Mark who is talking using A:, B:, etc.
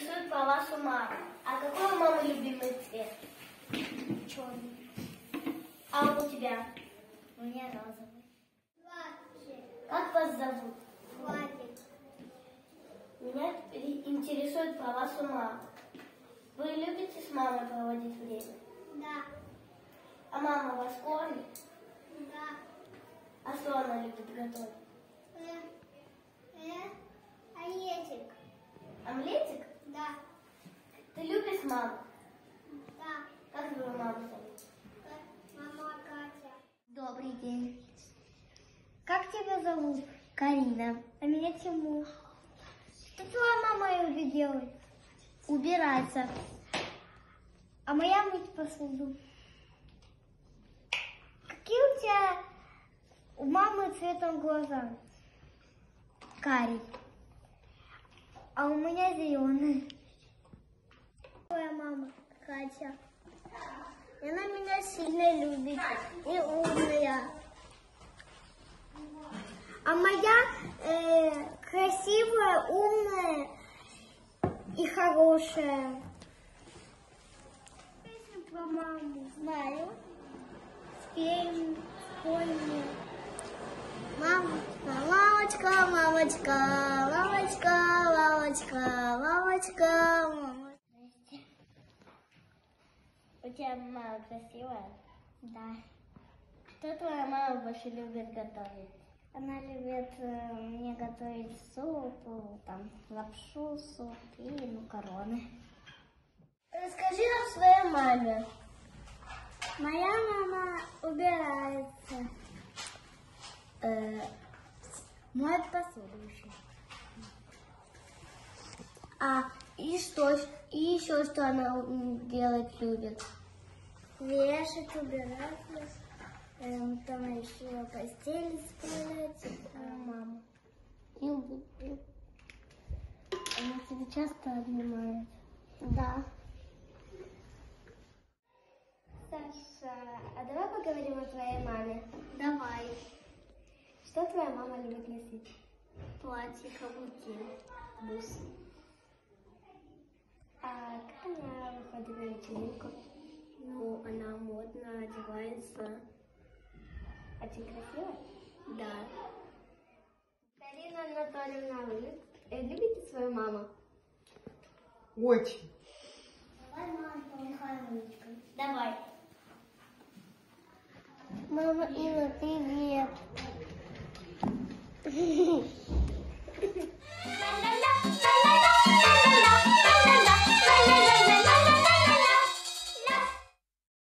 A: интересует по вашу маму. А какой у мамы любимый цвет? Черный. А у тебя? У меня розовый. Как вас зовут? Владик. Меня интересует про вашу маму. Вы любите с мамой проводить время?
B: Да,
A: А мама вас кормит?
B: да.
A: А что она любит готовить?
B: Э, э, Аетик.
A: Омлетик?
B: Да,
A: Ты любишь маму?
B: да.
A: Зовут?
B: Э, Мама Катя.
A: Добрый день. Как тебя зовут? Карина. А меня Тимур. Что твоя мама любит делать? Убираться. А моя мыть посуду. Какие у тебя у мамы цветом глаза? Карий. А у меня зеленый. Твоя мама Катя. Она меня сильно любит и умная. А моя э, красивая, умная и хорошая. Песню про маму знаю. Спеем, споем. Мамочка, мамочка, мамочка, мамочка, мамочка, мамочка, мамочка. У тебя мама красивая? Да. Что твоя мама больше любит готовить? Она любит э, мне готовить суп, э, там, лапшу, суп и макароны. Расскажи о своей маме. Моя мама убирается. Э, моет посуду еще. А и что? И еще что она делать любит? Вешать, убираться. Эм, там еще постель исправлять. А мама? Она тебя часто обнимает? Да. Саша, а давай поговорим о твоей маме. Давай. Что твоя мама любит носить? Платье, каблуки, бусы. А как она выходит на вечеринку? Ну, она модно одевается. Очень красиво? Да. Карина Анатольевна, вы э, любите свою маму?
C: Очень.
A: Давай мама помахаем ручкой. Давай. Мама Инна, привет.